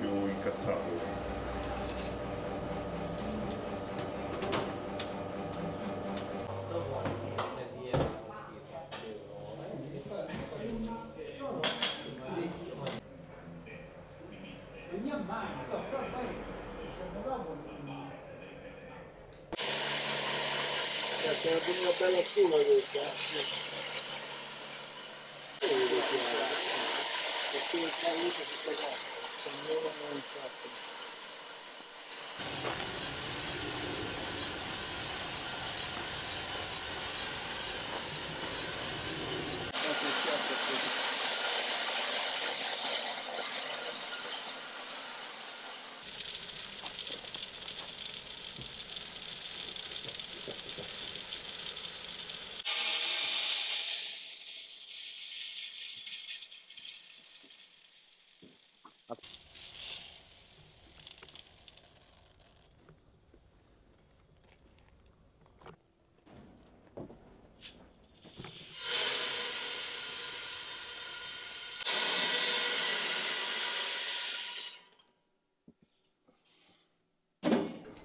più incazzato. C'è una bella spuma questa. Perché il caluto si sta dando, non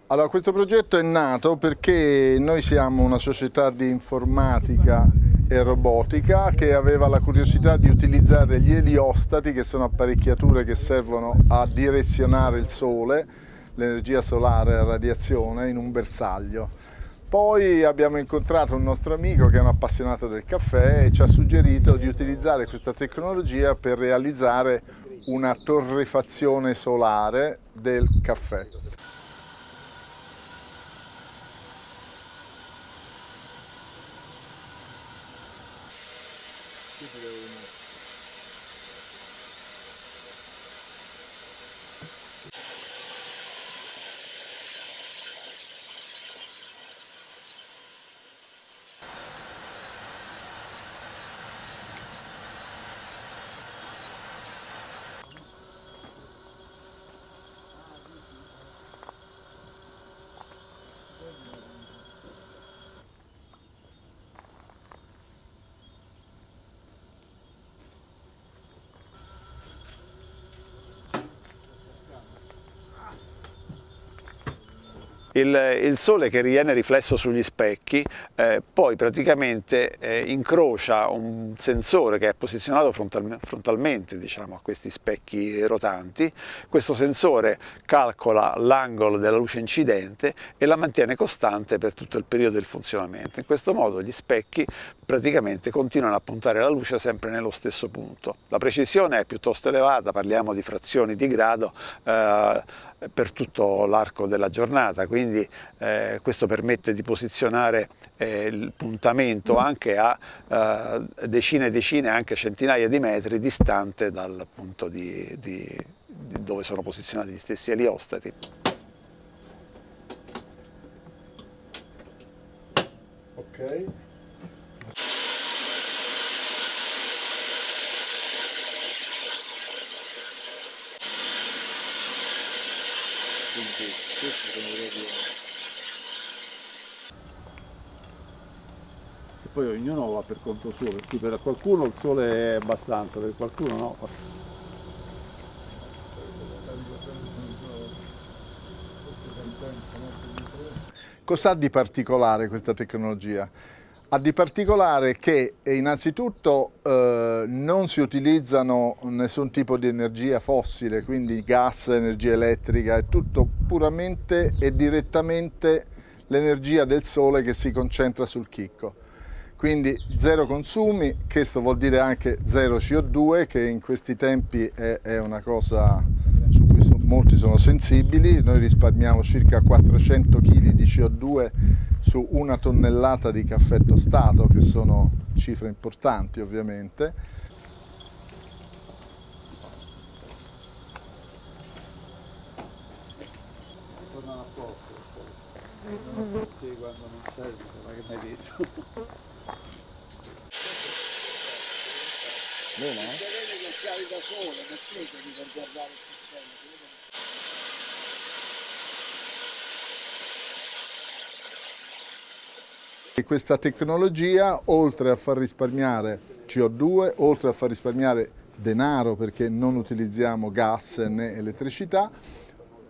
Allora, questo progetto è nato perché noi siamo una società di informatica e robotica che aveva la curiosità di utilizzare gli eliostati, che sono apparecchiature che servono a direzionare il sole, l'energia solare a radiazione, in un bersaglio. Poi abbiamo incontrato un nostro amico che è un appassionato del caffè e ci ha suggerito di utilizzare questa tecnologia per realizzare una torrefazione solare del caffè. Il, il, sole che viene riflesso sugli specchi eh, poi praticamente eh, incrocia un sensore che è posizionato frontal, frontalmente diciamo, a questi specchi rotanti, questo sensore calcola l'angolo della luce incidente e la mantiene costante per tutto il periodo del funzionamento. In questo modo gli specchi praticamente continuano a puntare la luce sempre nello stesso punto. La precisione è piuttosto elevata, parliamo di frazioni di grado eh, per tutto l'arco della giornata, quindi eh, questo permette di posizionare eh, il puntamento anche a eh, decine e decine, anche centinaia di metri distante dal punto di, di, di dove sono posizionati gli stessi eliostati. Okay. Quindi questi sono proprio... E poi ognuno va per conto suo, per cui per qualcuno il sole è abbastanza, per qualcuno no. Cos'ha di particolare questa tecnologia? Ha di particolare che innanzitutto eh, non si utilizzano nessun tipo di energia fossile, quindi gas, energia elettrica, è tutto puramente e direttamente l'energia del sole che si concentra sul chicco. Quindi zero consumi, questo vuol dire anche zero CO2 che in questi tempi è, è una cosa molti sono sensibili, noi risparmiamo circa 400 kg di CO2 su una tonnellata di caffè tostato, che sono cifre importanti ovviamente. Tornano a posto. Sì, quando non c'è, ma che mi hai detto? Bene, eh? Sole, mettetevi per guardare il sistema. E questa tecnologia, oltre a far risparmiare CO2, oltre a far risparmiare denaro perché non utilizziamo gas né elettricità,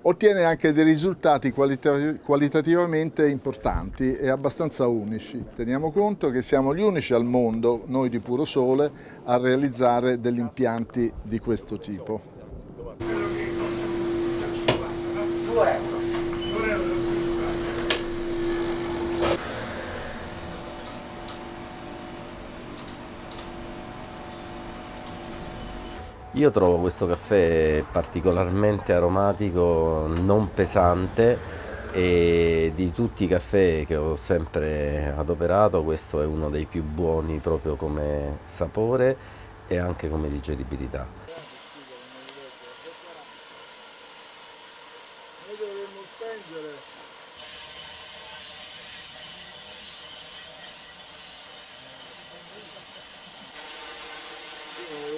ottiene anche dei risultati qualitativamente importanti e abbastanza unici. Teniamo conto che siamo gli unici al mondo, noi di Puro Sole, a realizzare degli impianti di questo tipo. Io trovo questo caffè particolarmente aromatico, non pesante e di tutti i caffè che ho sempre adoperato questo è uno dei più buoni proprio come sapore e anche come digeribilità.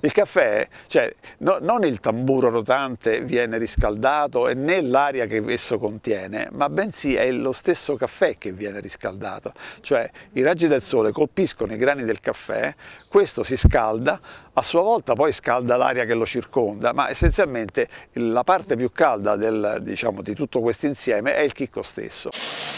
Il caffè, cioè no, non il tamburo rotante viene riscaldato e né l'aria che esso contiene, ma bensì è lo stesso caffè che viene riscaldato. Cioè i raggi del sole colpiscono i grani del caffè, questo si scalda, a sua volta poi scalda l'aria che lo circonda, ma essenzialmente la parte più calda del, diciamo, di tutto questo insieme è il chicco stesso.